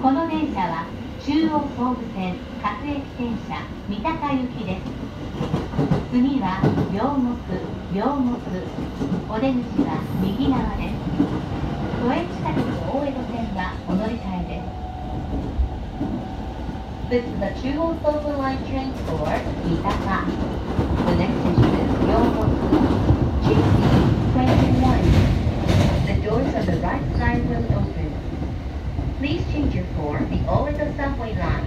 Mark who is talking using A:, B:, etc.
A: この電車は中央総武線各駅停車。三鷹行きです次は両国両国。お出口は右側です。都営地下鉄大江戸線はお乗り換えです。
B: This is the Chuo Sobu Line train for Mitaka. The next station is Yokoku. JC21. The doors on the right side will open. Please change your for the Oedo subway line.